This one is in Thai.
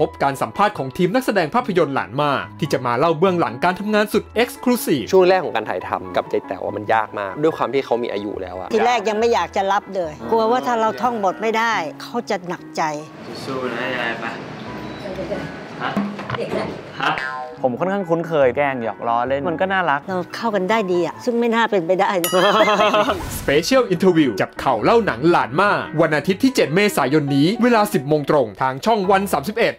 พบการสัมภาษณ์ของทีมนักแสดงภาพยนตร์หลานม่า ที่จะมาเล่าเบื้องหลังการทำงานสุด exclusive ช่วงแรกของการถ่ายทำกับยายแต๋วว่ามันยากมาก ด้วยความที่เขามีอายุแล้วอะทีแรกยังไม่อยากจะรับเลย กลัวว่าถ้าเราท่องบทไม่ได้ เขาจะหนักใจสู้นะยายปะฮะฮะผมค่อนข้างคุ้นเคยแกล้งหยอกล้อเล่นมันก็น่ารัก เราเข้ากันได้ดีอะ ซึ่งไม่น่าเป็นไปได้นะ Special Interview จับเข่าเล่าหนังหลานม่า วันอาทิตย์ที่ 7 เมษายนนี้เวลา 10 โมงตรง ทางช่องวัน 31